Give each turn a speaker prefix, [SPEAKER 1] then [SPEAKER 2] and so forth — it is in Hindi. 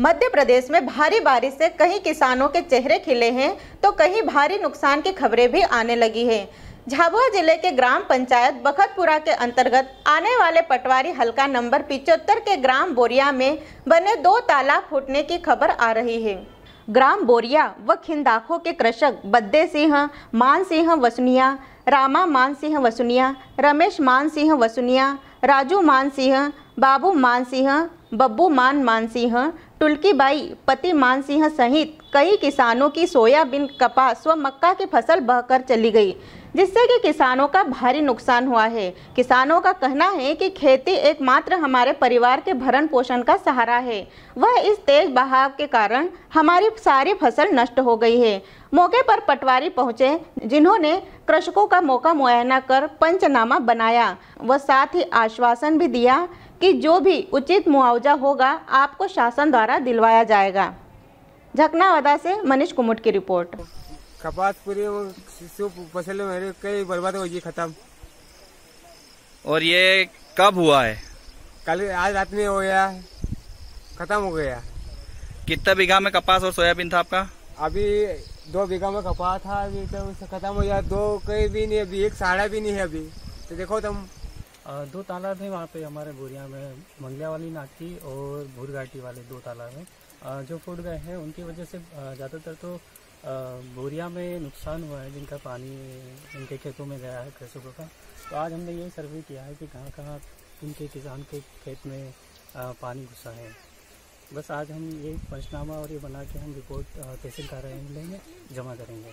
[SPEAKER 1] मध्य प्रदेश में भारी बारिश से कहीं किसानों के चेहरे खिले हैं तो कहीं भारी नुकसान की खबरें भी आने लगी है। झाबुआ ज़िले के ग्राम पंचायत बखतपुरा के अंतर्गत आने वाले पटवारी हल्का नंबर पिचहत्तर के ग्राम बोरिया में बने दो तालाब फूटने की खबर आ रही है। ग्राम बोरिया व खिंदाखों के कृषक बद्दे सिंह मान सिंह वसुनिया, रामा मान सिंह वसुनिया, रमेश मान सिंह वसुनिया, राजू मान सिंह बाबू मान सिंह बब्बू मान मान सिंह टुलकी बाई पति मान सिंह सहित कई किसानों की सोयाबीन, कपास व मक्का की फ़सल बहकर चली गई। जिससे कि किसानों का भारी नुकसान हुआ है। किसानों का कहना है कि खेती एकमात्र हमारे परिवार के भरण पोषण का सहारा है। वह इस तेज बहाव के कारण हमारी सारी फ़सल नष्ट हो गई है। मौके पर पटवारी पहुँचे, जिन्होंने कृषकों का मौका मुआयना कर पंचनामा बनाया। व साथ ही आश्वासन भी दिया कि जो भी उचित मुआवजा होगा, आपको शासन द्वारा दिलवाया जाएगा। झकनावादा से मनीष कुमुट की रिपोर्ट।
[SPEAKER 2] कपास पूरी वो सब फ़सल मेरे कई बर्बाद हो गई खत्म।
[SPEAKER 3] और ये कब हुआ है?
[SPEAKER 2] कल आज रात में हो गया खत्म हो गया।
[SPEAKER 3] कितना बीघा में कपास और सोयाबीन था आपका?
[SPEAKER 2] अभी दो बीघा में कपास था अभी तो उससे खत्म हो गया। दो कई भी नहीं अभी एक साढ़ा भी नहीं है अभी। तो देखो तुम।
[SPEAKER 4] दो तालाब हैं वहाँ पे हमारे बोरिया में मंगलिया वाली नाटी और भूरघाटी वाले दो तालाब हैं। जो फूट गए हैं उनकी वजह से ज़्यादातर तो बोरिया में नुकसान हुआ है, जिनका पानी उनके खेतों में गया है कृषकों का तो आज हमने यही सर्वे किया है कि कहाँ कहाँ उनके किसान के खेत में पानी घुसा है। बस आज हम ये पंचनामा और ये बना के हम रिपोर्ट तहसील कार्यालय में जमा करेंगे।